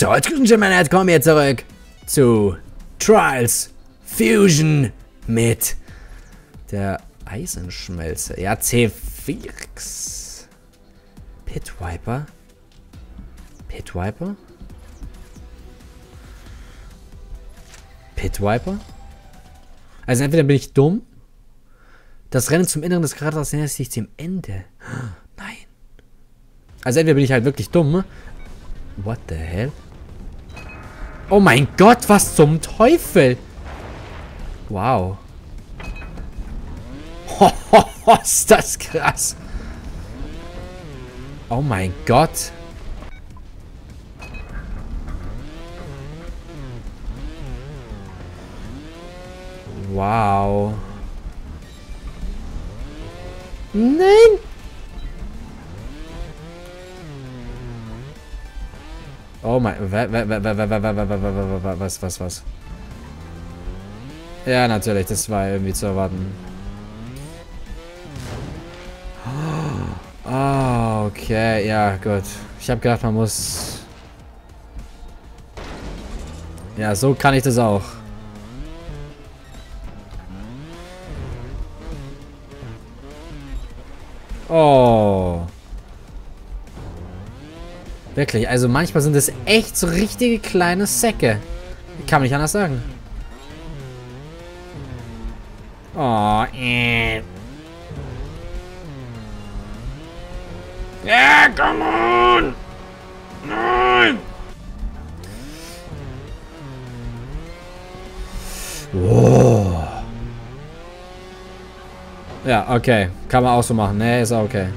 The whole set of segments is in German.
So, jetzt kommen wir zurück zu Trials Fusion mit der Eisenschmelze. Ja, C4. Pit Viper. Pit Viper? Pit Viper? Also entweder bin ich dumm. Das Rennen zum Inneren des Kraters nähert sich dem Ende. Nein. Also entweder bin ich halt wirklich dumm. What the hell? Oh mein Gott, was zum Teufel? Wow. Hohoho, ist das krass. Oh mein Gott. Wow. Nein! Oh mein... Was, was, was? Ja, natürlich, das war irgendwie zu erwarten. Ah, oh, okay, ja, gut. Ich habe gedacht, man muss... Ja, so kann ich das auch. Oh. Wirklich, also manchmal sind es echt so richtige kleine Säcke. Kann man nicht anders sagen. Oh, äh. Ja, come on! Nein! Oh. Ja, okay. Kann man auch so machen. Nee, ist auch okay.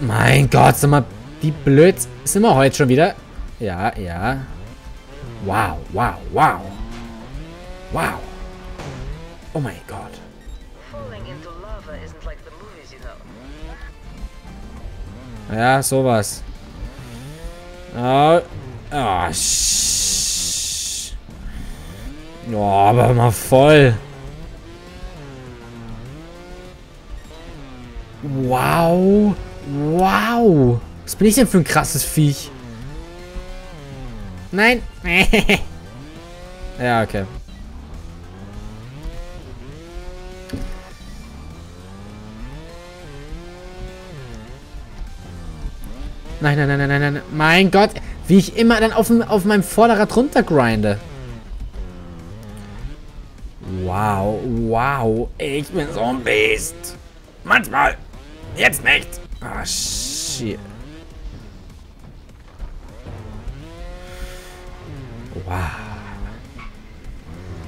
Mein Gott, sag mal, wie blöd sind wir heute schon wieder? Ja, ja. Wow, wow, wow. Wow. Oh mein Gott. Ja, sowas. Oh, oh, Oh, aber mal voll. Wow. Wow. Was bin ich denn für ein krasses Viech? Nein. ja, okay. Nein, nein, nein, nein, nein, nein. Mein Gott. Wie ich immer dann auf, auf meinem Vorderrad runtergrinde. Wow, wow. Ich bin so ein Biest. Manchmal. Jetzt nicht. Ah, shit. Wow.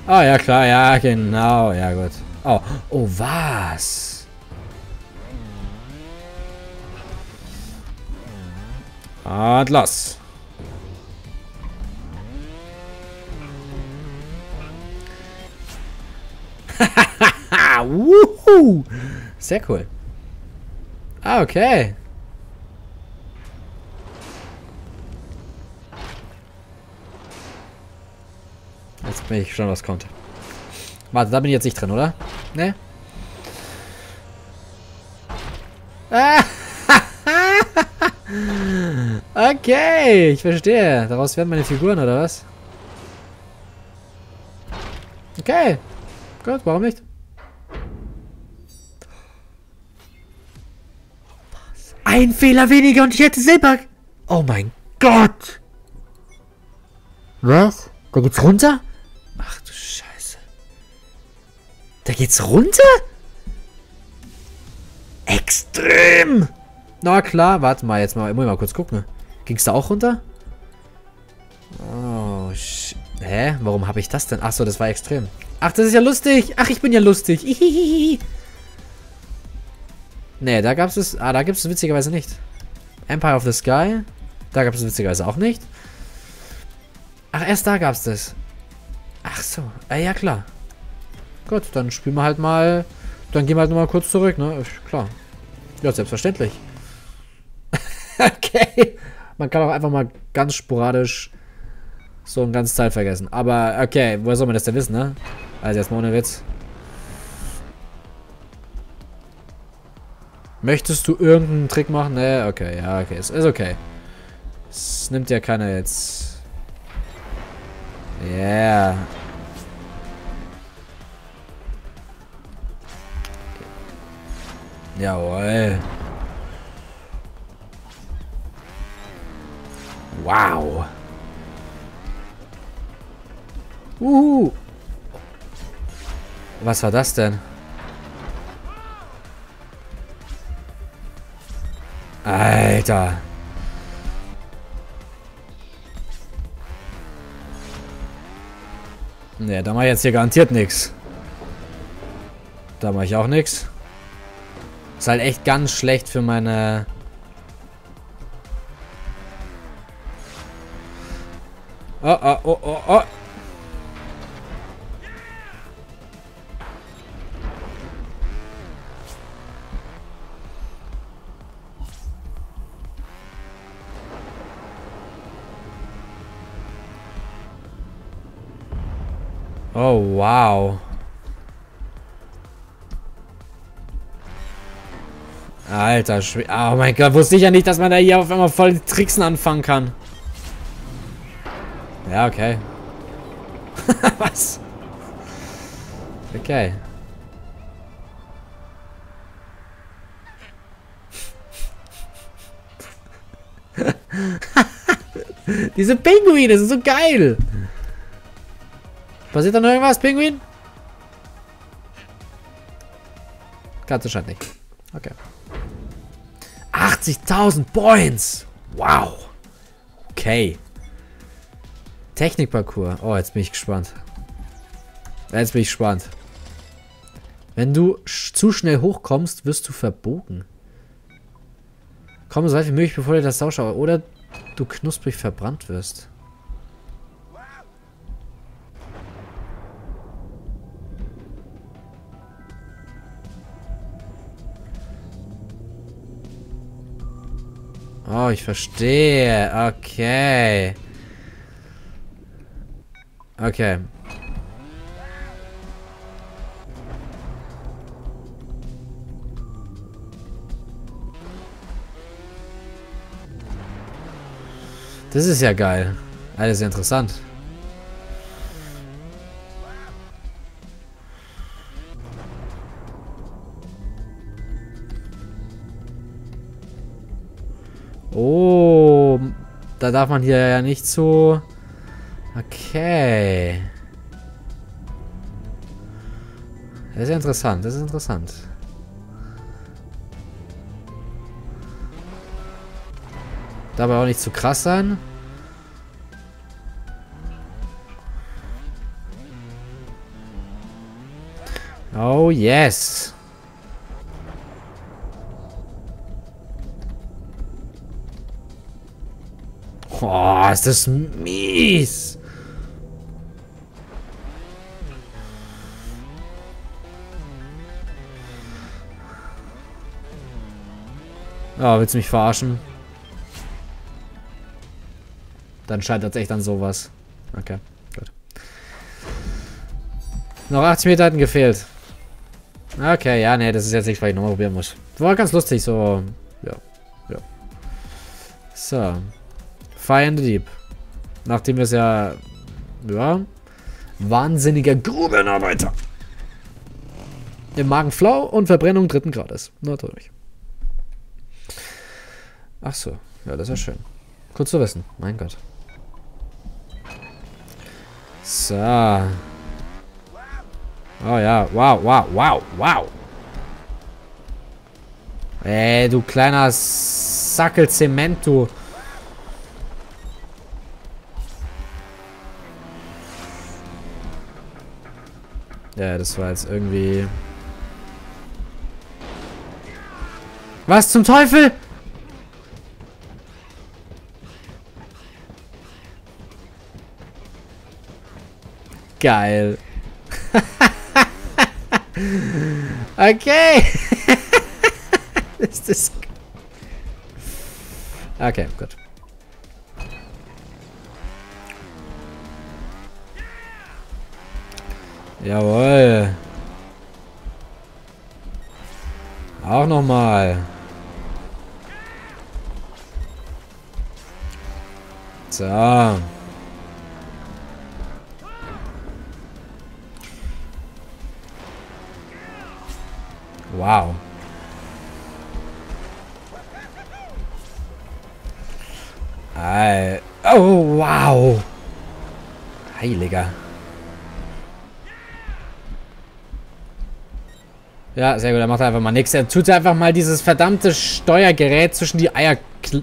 Oh, ja klar, ja, genau. Ja, gut. Oh, oh, was? Und los. Wuhu! Sehr cool. Ah, okay. Jetzt bin ich schon, was kommt. Warte, da bin ich jetzt nicht drin, oder? Ne? okay, ich verstehe. Daraus werden meine Figuren, oder was? Okay. Gut, warum nicht? Ein Fehler weniger und ich hätte Silber. Oh mein Gott. Was? Da geht's runter? Ach du Scheiße. Da geht's runter? Extrem. Na klar, warte mal, jetzt mal, muss ich mal kurz gucken. Ging's da auch runter? Oh, sh Hä? Warum habe ich das denn? Achso, das war extrem. Ach, das ist ja lustig. Ach, ich bin ja lustig. Ihihihi. Nee, da gab es... Ah, da gibt es witzigerweise nicht. Empire of the Sky. Da gab es witzigerweise auch nicht. Ach, erst da gab es das. Ach so. Ah, ja, klar. Gut, dann spielen wir halt mal... Dann gehen wir halt nochmal kurz zurück, ne? Klar. Ja, selbstverständlich. okay. Man kann auch einfach mal ganz sporadisch so ein ganzes Teil vergessen. Aber okay, woher soll man das denn wissen, ne? Also erstmal ohne Witz. Möchtest du irgendeinen Trick machen? Ne, okay, ja, okay. Ist, ist okay. Es nimmt ja keiner jetzt. Yeah. Jawohl. Wow. Uhu. Was war das denn? Alter. Ne, da mache ich jetzt hier garantiert nichts. Da mache ich auch nichts. Ist halt echt ganz schlecht für meine... Oh, oh, oh, oh, oh. Oh, wow. Alter, Schw oh mein Gott, wusste ich ja nicht, dass man da hier auf einmal voll Tricksen anfangen kann. Ja, okay. Was? Okay. Diese Pinguine sind so geil. Passiert da noch irgendwas, Pinguin? Katze scheint nicht. Okay. 80.000 Points. Wow. Okay. Technikparcours. Oh, jetzt bin ich gespannt. Jetzt bin ich gespannt. Wenn du sch zu schnell hochkommst, wirst du verbogen. Komm so weit wie möglich, bevor dir das Sauschauer oder du knusprig verbrannt wirst. Ich verstehe. Okay. Okay. Das ist ja geil. Alles interessant. Da darf man hier ja nicht so... Okay. Das ist ja interessant, das ist interessant. Dabei auch nicht zu krass sein. Oh, yes. Oh, ist das mies. Oh, willst du mich verarschen? Dann scheitert es echt an sowas. Okay, gut. Noch 80 Meter hatten gefehlt. Okay, ja, nee, das ist jetzt nichts, was ich nochmal probieren muss. War ganz lustig, so. Ja, ja. So. Fire in the Deep. Nachdem wir es ja... Ja. Wahnsinniger Grubenarbeiter. Im Magen flau und Verbrennung dritten Grades. Natürlich. Ach so. Ja, das ist ja schön. Kurz zu wissen. Mein Gott. So. Oh ja. Wow, wow, wow, wow. Ey, du kleiner Sackel Zement, du. Ja, das war jetzt irgendwie... Was zum Teufel? Geil. okay. Ist das... Okay, gut. Jawohl. Auch nochmal. So. Wow. Ei. Oh, wow. Heiliger. Ja, sehr gut. Er macht einfach mal nichts. Er tut einfach mal dieses verdammte Steuergerät zwischen die Eier...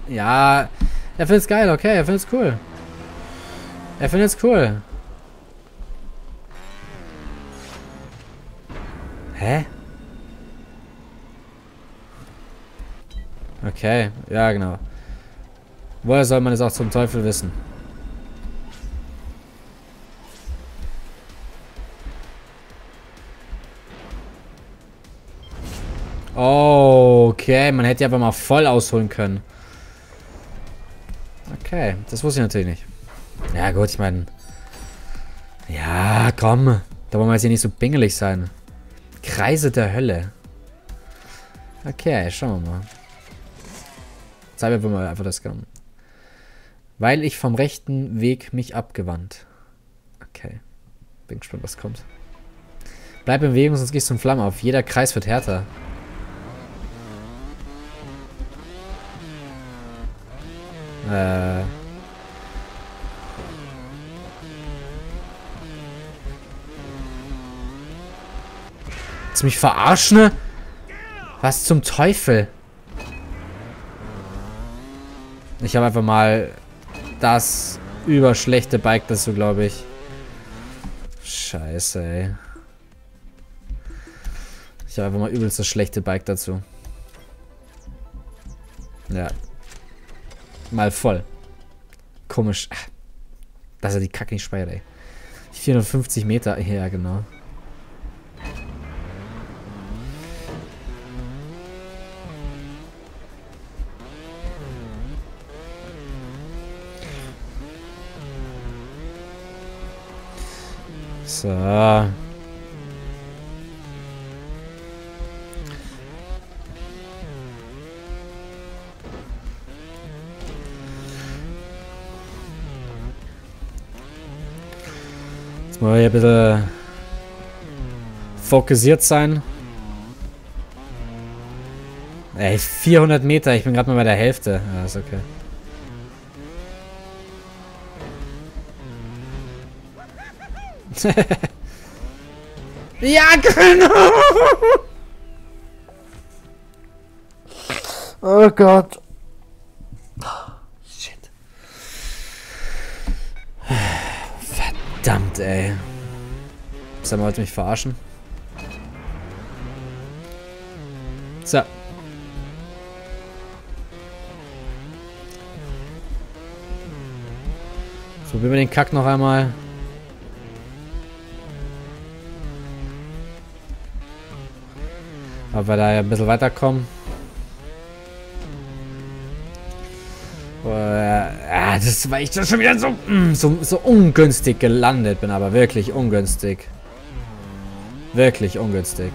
Ja, er findet's geil. Okay, er findet's cool. Er findet's cool. Hä? Okay, ja genau. Woher soll man es auch zum Teufel wissen? Okay, man hätte ja einfach mal voll ausholen können. Okay, das wusste ich natürlich nicht. Ja gut, ich meine... Ja, komm. Da wollen wir jetzt hier nicht so bingelig sein. Kreise der Hölle. Okay, schauen wir mal. Zeigen wir mal einfach das genommen. Weil ich vom rechten Weg mich abgewandt. Okay. Bin gespannt, was kommt. Bleib in Bewegung, sonst gehst du in Flammen auf. Jeder Kreis wird härter. Äh. Willst mich verarschen? Was zum Teufel? Ich habe einfach mal das überschlechte Bike dazu, glaube ich. Scheiße, ey. Ich habe einfach mal übelst das schlechte Bike dazu. Ja, Mal voll. Komisch. Dass er die Kacke nicht speichert, ey. 450 Meter. Ja, genau. So. Mal hier ein bisschen fokussiert sein. Ey, 400 Meter. Ich bin gerade mal bei der Hälfte. Ja, ist okay. ja, genau. Oh Gott. Verdammt, ey. Mal, wollt mich verarschen? So. Probieren wir den Kack noch einmal. Ob wir da ein bisschen weiterkommen. Das war ich doch schon wieder so, mm, so, so ungünstig gelandet bin, aber wirklich ungünstig. Wirklich ungünstig.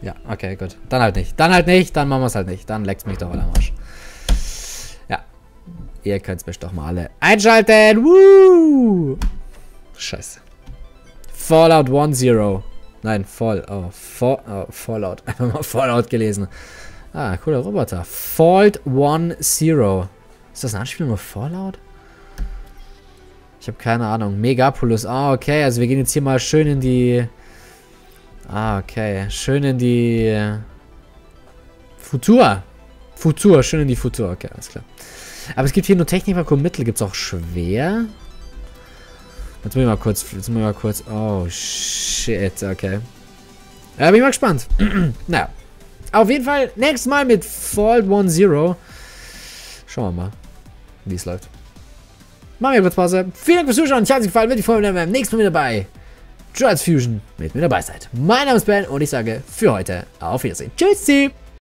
Ja, okay, gut. Dann halt nicht. Dann halt nicht, dann machen wir es halt nicht. Dann leckt's mich doch mal am Arsch. Ihr könnt mich doch mal alle einschalten. Woo! Scheiße. Fallout 1.0. Nein, Fall. Oh, Fall, oh, Fallout. Einfach mal Fallout gelesen. Ah, cooler Roboter. Fault 1.0. Ist das ein Anspielung auf Fallout? Ich habe keine Ahnung. Megapolis. Ah, okay. Also wir gehen jetzt hier mal schön in die... Ah, okay. Schön in die... Futur. Futur. Schön in die Futur. Okay, alles klar. Aber es gibt hier nur Technik, Mittel. Gibt es auch schwer? Jetzt muss ich mal kurz. Jetzt muss ich mal kurz. Oh, shit. Okay. Ja, bin ich mal gespannt. naja. Auf jeden Fall nächstes Mal mit Fall 1-0. Schauen wir mal, wie es läuft. Machen wir kurz Pause. Vielen Dank fürs Zuschauen. Ich habe es gefallen. Wird die Folge beim nächsten Mal mit dabei. Trials Fusion mit mir dabei seid. Mein Name ist Ben und ich sage für heute auf Wiedersehen. Tschüssi.